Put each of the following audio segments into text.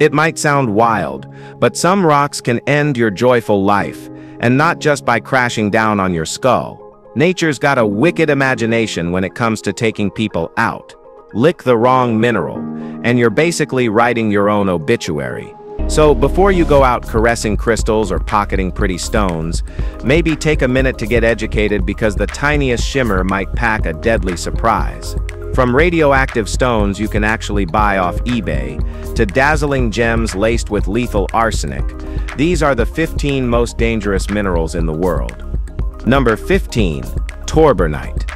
It might sound wild, but some rocks can end your joyful life, and not just by crashing down on your skull. Nature's got a wicked imagination when it comes to taking people out. Lick the wrong mineral, and you're basically writing your own obituary. So before you go out caressing crystals or pocketing pretty stones, maybe take a minute to get educated because the tiniest shimmer might pack a deadly surprise. From radioactive stones you can actually buy off eBay, to dazzling gems laced with lethal arsenic, these are the 15 most dangerous minerals in the world. Number 15. Torbernite.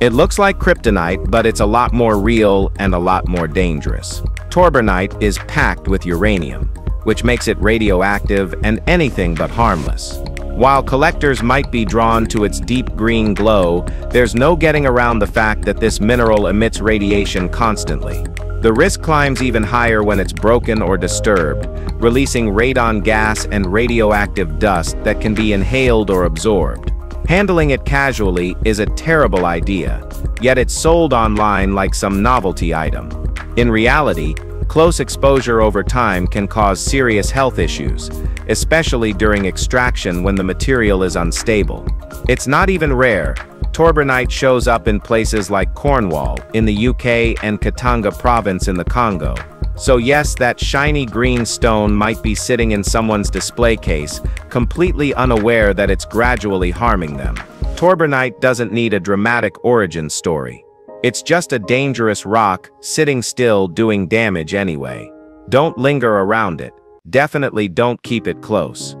It looks like kryptonite, but it's a lot more real and a lot more dangerous. Torbernite is packed with uranium, which makes it radioactive and anything but harmless. While collectors might be drawn to its deep green glow, there's no getting around the fact that this mineral emits radiation constantly. The risk climbs even higher when it's broken or disturbed, releasing radon gas and radioactive dust that can be inhaled or absorbed. Handling it casually is a terrible idea, yet it's sold online like some novelty item. In reality, close exposure over time can cause serious health issues, especially during extraction when the material is unstable. It's not even rare, torbernite shows up in places like Cornwall, in the UK and Katanga province in the Congo. So yes, that shiny green stone might be sitting in someone's display case, completely unaware that it's gradually harming them. Torbernite doesn't need a dramatic origin story. It's just a dangerous rock, sitting still doing damage anyway. Don't linger around it. Definitely don't keep it close.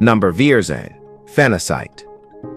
Number Vierzane, Phenacite.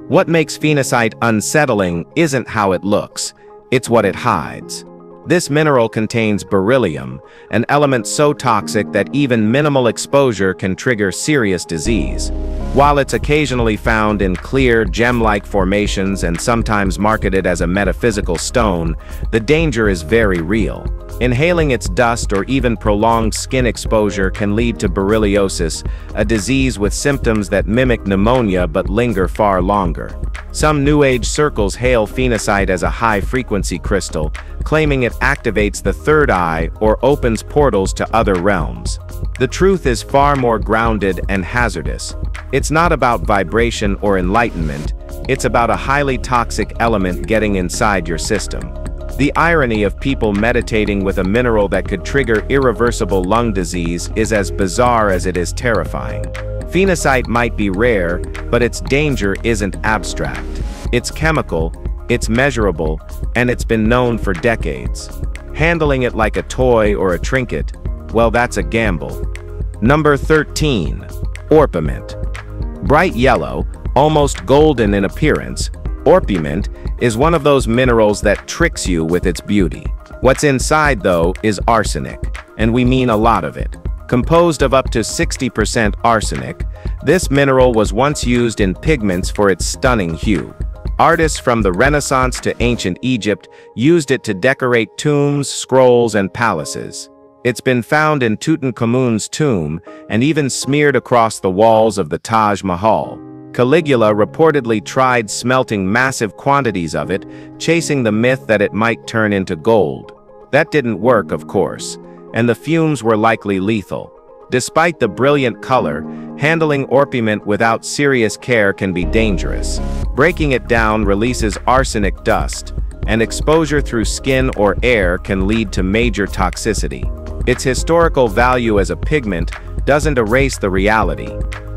What makes phenacite unsettling isn't how it looks, it's what it hides. This mineral contains beryllium, an element so toxic that even minimal exposure can trigger serious disease. While it's occasionally found in clear, gem-like formations and sometimes marketed as a metaphysical stone, the danger is very real. Inhaling its dust or even prolonged skin exposure can lead to berylliosis, a disease with symptoms that mimic pneumonia but linger far longer. Some New Age circles hail phenacite as a high-frequency crystal, claiming it activates the third eye or opens portals to other realms. The truth is far more grounded and hazardous. It's not about vibration or enlightenment, it's about a highly toxic element getting inside your system. The irony of people meditating with a mineral that could trigger irreversible lung disease is as bizarre as it is terrifying. Phenacite might be rare, but its danger isn't abstract. It's chemical, it's measurable, and it's been known for decades. Handling it like a toy or a trinket, well that's a gamble. Number 13. Orpiment. Bright yellow, almost golden in appearance, Orpiment is one of those minerals that tricks you with its beauty. What's inside, though, is arsenic, and we mean a lot of it. Composed of up to 60% arsenic, this mineral was once used in pigments for its stunning hue. Artists from the Renaissance to ancient Egypt used it to decorate tombs, scrolls, and palaces. It's been found in Tutankhamun's tomb and even smeared across the walls of the Taj Mahal. Caligula reportedly tried smelting massive quantities of it, chasing the myth that it might turn into gold. That didn't work, of course, and the fumes were likely lethal. Despite the brilliant color, handling orpiment without serious care can be dangerous. Breaking it down releases arsenic dust, and exposure through skin or air can lead to major toxicity. Its historical value as a pigment doesn't erase the reality.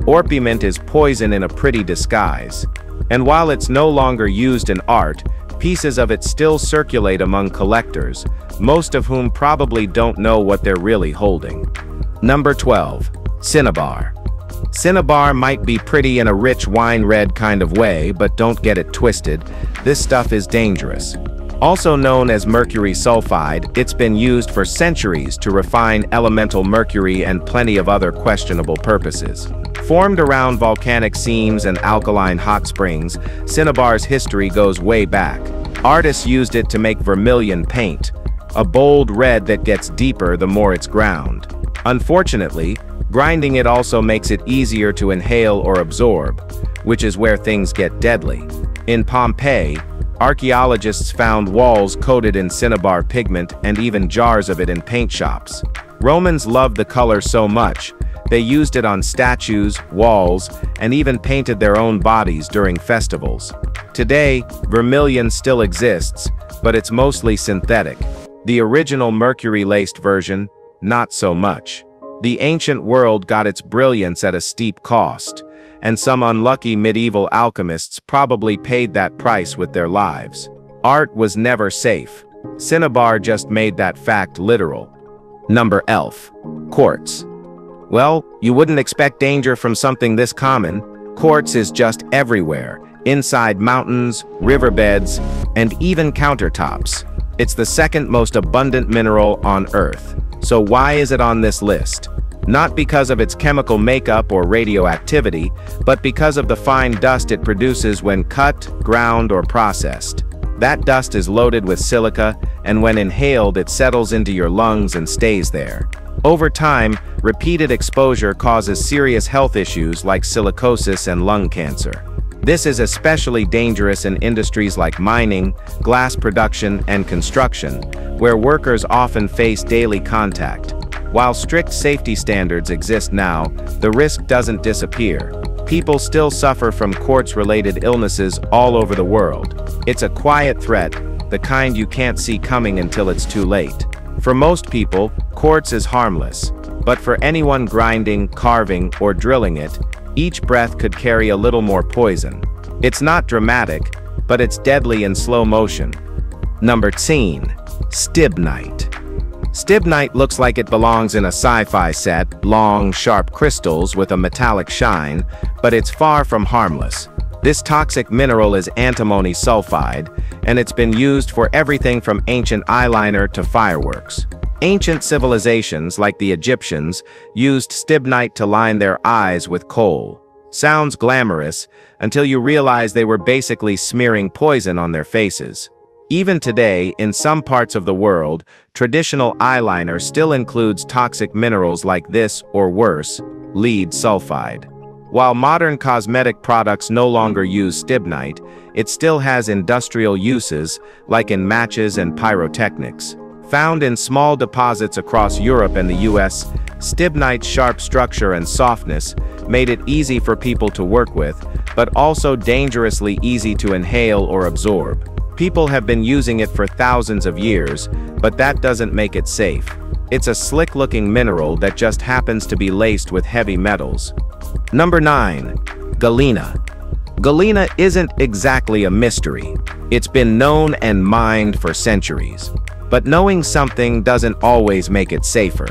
Orpiment is poison in a pretty disguise. And while it's no longer used in art, pieces of it still circulate among collectors, most of whom probably don't know what they're really holding. Number 12. Cinnabar. Cinnabar might be pretty in a rich wine red kind of way, but don't get it twisted. This stuff is dangerous. Also known as mercury sulfide, it's been used for centuries to refine elemental mercury and plenty of other questionable purposes. Formed around volcanic seams and alkaline hot springs, cinnabar's history goes way back. Artists used it to make vermilion paint, a bold red that gets deeper the more it's ground. Unfortunately, grinding it also makes it easier to inhale or absorb, which is where things get deadly. In Pompeii, archaeologists found walls coated in cinnabar pigment and even jars of it in paint shops. Romans loved the color so much, they used it on statues, walls, and even painted their own bodies during festivals. Today, vermilion still exists, but it's mostly synthetic. The original mercury-laced version, not so much. The ancient world got its brilliance at a steep cost, and some unlucky medieval alchemists probably paid that price with their lives. Art was never safe. Cinnabar just made that fact literal. Number Elf. Quartz. Well, you wouldn't expect danger from something this common. Quartz is just everywhere, inside mountains, riverbeds, and even countertops. It's the second most abundant mineral on Earth. So why is it on this list? Not because of its chemical makeup or radioactivity, but because of the fine dust it produces when cut, ground, or processed. That dust is loaded with silica, and when inhaled it settles into your lungs and stays there. Over time, repeated exposure causes serious health issues like silicosis and lung cancer. This is especially dangerous in industries like mining, glass production, and construction, where workers often face daily contact. While strict safety standards exist now, the risk doesn't disappear. People still suffer from quartz-related illnesses all over the world. It's a quiet threat, the kind you can't see coming until it's too late. For most people, quartz is harmless, but for anyone grinding, carving, or drilling it, each breath could carry a little more poison. It's not dramatic, but it's deadly in slow motion. Number 10. Stibnite. Stibnite looks like it belongs in a sci-fi set, long, sharp crystals with a metallic shine, but it's far from harmless. This toxic mineral is antimony sulfide, and it's been used for everything from ancient eyeliner to fireworks. Ancient civilizations, like the Egyptians, used stibnite to line their eyes with kohl. Sounds glamorous, until you realize they were basically smearing poison on their faces. Even today, in some parts of the world, traditional eyeliner still includes toxic minerals like this, or worse, lead sulfide. While modern cosmetic products no longer use stibnite, it still has industrial uses, like in matches and pyrotechnics. Found in small deposits across Europe and the US, stibnite's sharp structure and softness made it easy for people to work with, but also dangerously easy to inhale or absorb. People have been using it for thousands of years, but that doesn't make it safe. It's a slick-looking mineral that just happens to be laced with heavy metals. Number 9. Galena. Galena isn't exactly a mystery. It's been known and mined for centuries. But knowing something doesn't always make it safer.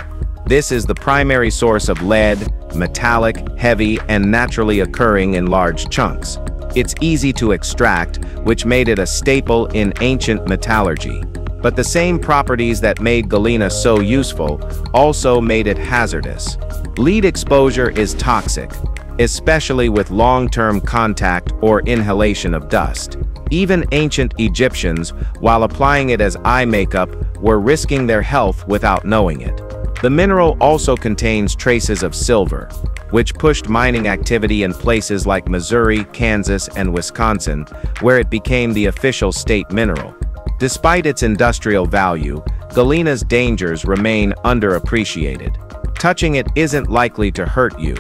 This is the primary source of lead, metallic, heavy, and naturally occurring in large chunks. It's easy to extract, which made it a staple in ancient metallurgy. But the same properties that made galena so useful also made it hazardous. Lead exposure is toxic, especially with long-term contact or inhalation of dust. Even ancient Egyptians, while applying it as eye makeup, were risking their health without knowing it. The mineral also contains traces of silver, which pushed mining activity in places like Missouri, Kansas, and Wisconsin, where it became the official state mineral. Despite its industrial value, Galena's dangers remain underappreciated. Touching it isn't likely to hurt you.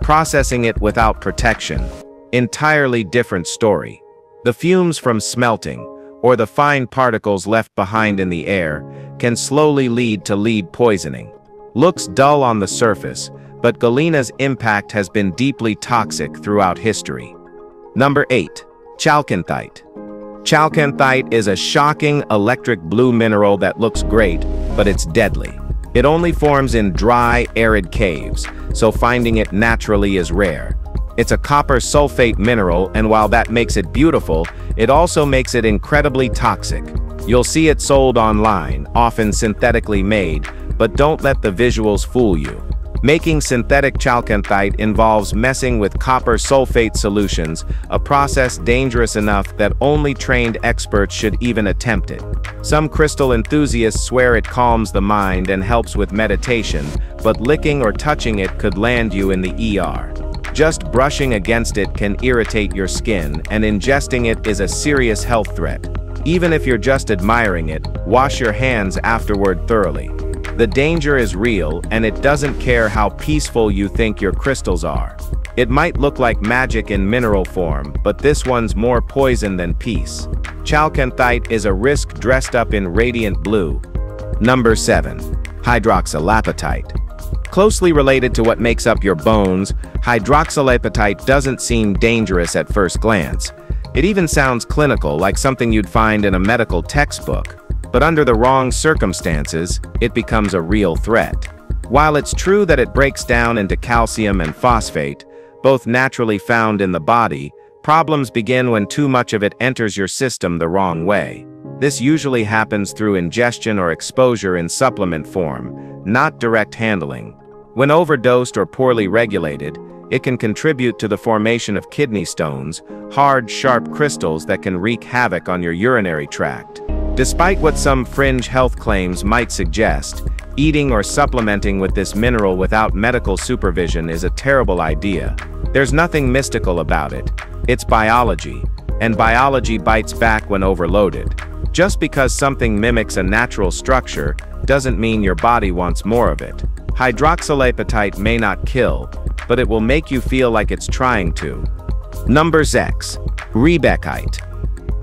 Processing it without protection. Entirely different story. The fumes from smelting, or the fine particles left behind in the air, can slowly lead to lead poisoning. Looks dull on the surface, but Galena's impact has been deeply toxic throughout history. Number 8. Chalcanthite. Chalcanthite is a shocking electric blue mineral that looks great, but it's deadly. It only forms in dry, arid caves, so finding it naturally is rare. It's a copper sulfate mineral and while that makes it beautiful, it also makes it incredibly toxic. You'll see it sold online, often synthetically made, but don't let the visuals fool you. Making synthetic chalcanthite involves messing with copper sulfate solutions, a process dangerous enough that only trained experts should even attempt it. Some crystal enthusiasts swear it calms the mind and helps with meditation, but licking or touching it could land you in the ER. Just brushing against it can irritate your skin, and ingesting it is a serious health threat. Even if you're just admiring it, wash your hands afterward thoroughly. The danger is real and it doesn't care how peaceful you think your crystals are. It might look like magic in mineral form, but this one's more poison than peace. Chalcanthite is a risk dressed up in radiant blue. Number 7. Hydroxylapatite. Closely related to what makes up your bones, hydroxylapatite doesn't seem dangerous at first glance. It even sounds clinical, like something you'd find in a medical textbook. But under the wrong circumstances, it becomes a real threat. While it's true that it breaks down into calcium and phosphate, both naturally found in the body, problems begin when too much of it enters your system the wrong way. This usually happens through ingestion or exposure in supplement form, not direct handling. When overdosed or poorly regulated, it can contribute to the formation of kidney stones, hard, sharp crystals that can wreak havoc on your urinary tract. Despite what some fringe health claims might suggest, eating or supplementing with this mineral without medical supervision is a terrible idea. There's nothing mystical about it. It's biology, and biology bites back when overloaded. Just because something mimics a natural structure doesn't mean your body wants more of it. Hydroxylapatite may not kill, but it will make you feel like it's trying to. Number 6. Riebeckite.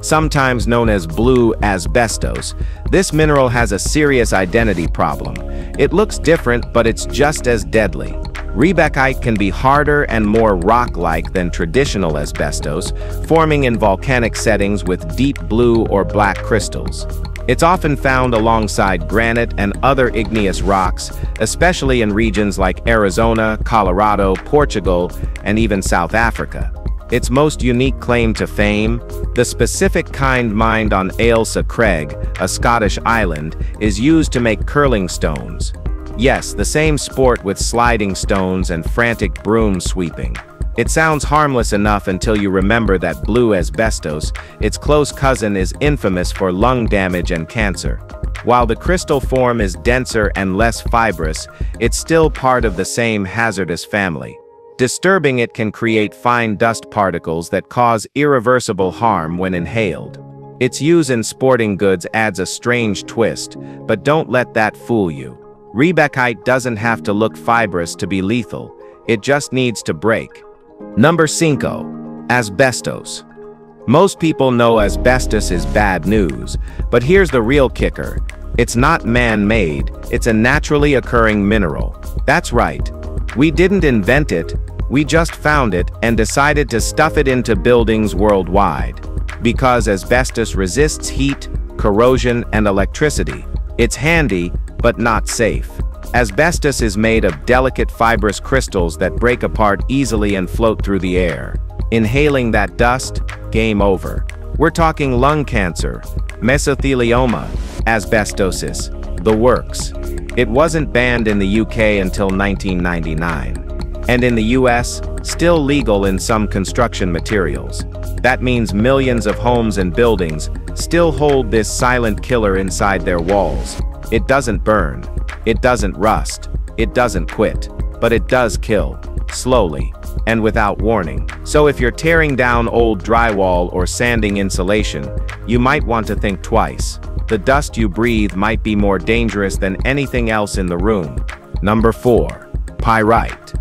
Sometimes known as blue asbestos, this mineral has a serious identity problem. It looks different, but it's just as deadly. Riebeckite can be harder and more rock-like than traditional asbestos, forming in volcanic settings with deep blue or black crystals. It's often found alongside granite and other igneous rocks, especially in regions like Arizona, Colorado, Portugal, and even South Africa. Its most unique claim to fame, the specific kind mined on Ailsa Craig, a Scottish island, is used to make curling stones. Yes, the same sport with sliding stones and frantic broom sweeping. It sounds harmless enough until you remember that blue asbestos, its close cousin is infamous for lung damage and cancer. While the crystal form is denser and less fibrous, it's still part of the same hazardous family. Disturbing it can create fine dust particles that cause irreversible harm when inhaled. Its use in sporting goods adds a strange twist, but don't let that fool you. Riebeckite doesn't have to look fibrous to be lethal, it just needs to break. Number 5. Asbestos. Most people know asbestos is bad news, but here's the real kicker. It's not man-made, it's a naturally occurring mineral. That's right. We didn't invent it, we just found it and decided to stuff it into buildings worldwide. Because asbestos resists heat, corrosion, and electricity. It's handy, but not safe. Asbestos is made of delicate fibrous crystals that break apart easily and float through the air. Inhaling that dust, game over. We're talking lung cancer, mesothelioma, asbestosis, the works. It wasn't banned in the UK until 1999. And in the US, still legal in some construction materials. That means millions of homes and buildings still hold this silent killer inside their walls. It doesn't burn, it doesn't rust. It doesn't quit. But it does kill. Slowly. And without warning. So if you're tearing down old drywall or sanding insulation, you might want to think twice. The dust you breathe might be more dangerous than anything else in the room. Number 4. Pyrite.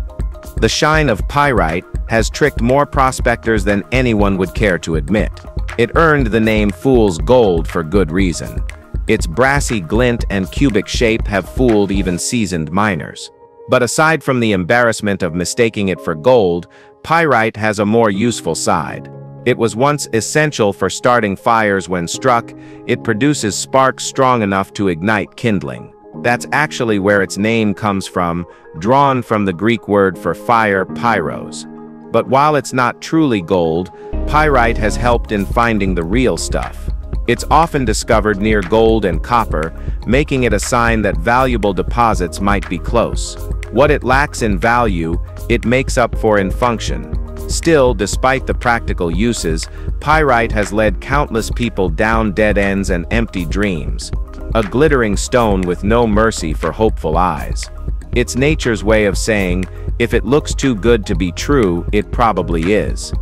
The shine of pyrite has tricked more prospectors than anyone would care to admit. It earned the name Fool's Gold for good reason. Its brassy glint and cubic shape have fooled even seasoned miners. But aside from the embarrassment of mistaking it for gold, pyrite has a more useful side. It was once essential for starting fires when struck, it produces sparks strong enough to ignite kindling. That's actually where its name comes from, drawn from the Greek word for fire, pyros. But while it's not truly gold, pyrite has helped in finding the real stuff. It's often discovered near gold and copper, making it a sign that valuable deposits might be close. What it lacks in value, it makes up for in function. Still, despite the practical uses, pyrite has led countless people down dead ends and empty dreams. A glittering stone with no mercy for hopeful eyes. It's nature's way of saying, if it looks too good to be true, it probably is.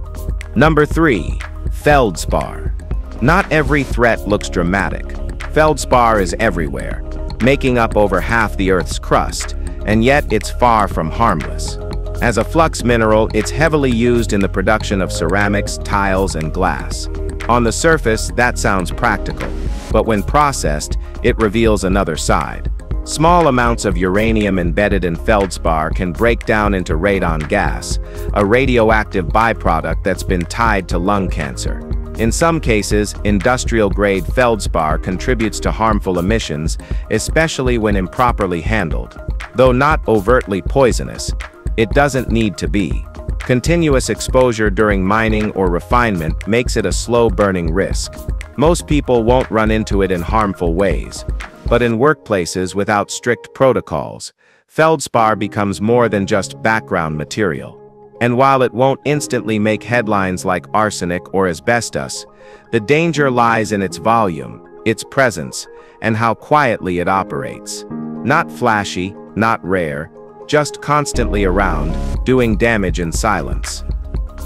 Number 3. Feldspar. Not every threat looks dramatic. Feldspar is everywhere. making up over half the Earth's crust, and yet it's far from harmless. As a flux mineral, it's heavily used in the production of ceramics, tiles, and glass. On the surface, that sounds practical, but when processed, it reveals another side. Small amounts of uranium embedded in feldspar can break down into radon gas, a radioactive byproduct that's been tied to lung cancer. In some cases, industrial-grade feldspar contributes to harmful emissions, especially when improperly handled. Though not overtly poisonous, it doesn't need to be. Continuous exposure during mining or refinement makes it a slow-burning risk. Most people won't run into it in harmful ways, but in workplaces without strict protocols, feldspar becomes more than just background material. And while it won't instantly make headlines like arsenic or asbestos, the danger lies in its volume, its presence, and how quietly it operates. Not flashy, not rare, just constantly around, doing damage in silence.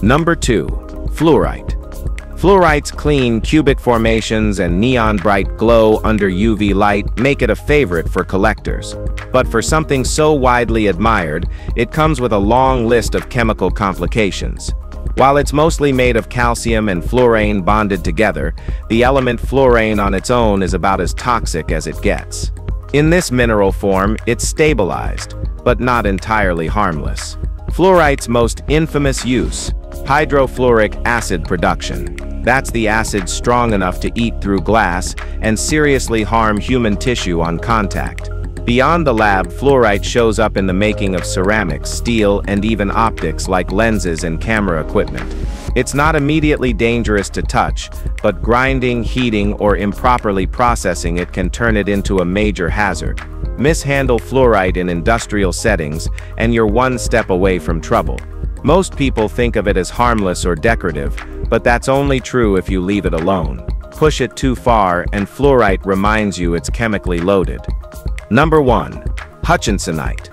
Number 2. Fluorite. Fluorite's clean, cubic formations and neon-bright glow under UV light make it a favorite for collectors. But for something so widely admired, it comes with a long list of chemical complications. While it's mostly made of calcium and fluorine bonded together, the element fluorine on its own is about as toxic as it gets. In this mineral form, it's stabilized, but not entirely harmless. Fluorite's most infamous use, hydrofluoric acid production. That's the acid strong enough to eat through glass and seriously harm human tissue on contact. Beyond the lab, fluorite shows up in the making of ceramics, steel, and even optics like lenses and camera equipment. It's not immediately dangerous to touch, but grinding, heating, or improperly processing it can turn it into a major hazard. Mishandle fluorite in industrial settings, and you're one step away from trouble. Most people think of it as harmless or decorative, but that's only true if you leave it alone. Push it too far and fluorite reminds you it's chemically loaded. Number 1. Hutchinsonite.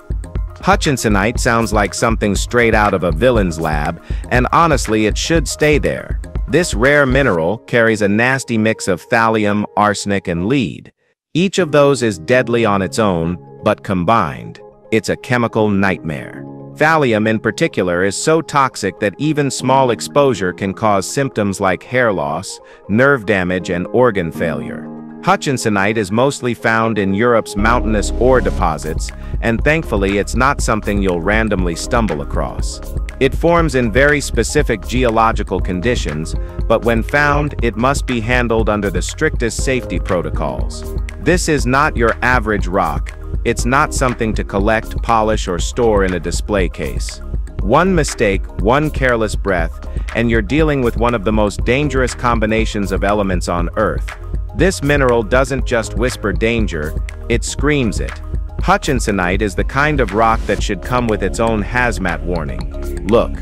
Hutchinsonite sounds like something straight out of a villain's lab, and honestly it should stay there. This rare mineral carries a nasty mix of thallium, arsenic, and lead. Each of those is deadly on its own, but combined, it's a chemical nightmare. Thallium in particular is so toxic that even small exposure can cause symptoms like hair loss, nerve damage, and organ failure. Hutchinsonite is mostly found in Europe's mountainous ore deposits, and thankfully it's not something you'll randomly stumble across. It forms in very specific geological conditions, but when found, it must be handled under the strictest safety protocols. This is not your average rock, it's not something to collect, polish, or store in a display case. One mistake, one careless breath, and you're dealing with one of the most dangerous combinations of elements on Earth. This mineral doesn't just whisper danger, it screams it. Hutchinsonite is the kind of rock that should come with its own hazmat warning. Look,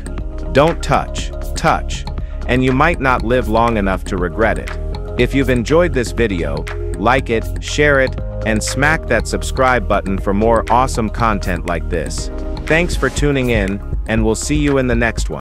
don't touch, touch, and you might not live long enough to regret it. If you've enjoyed this video, like it, share it, and smack that subscribe button for more awesome content like this. Thanks for tuning in, and we'll see you in the next one.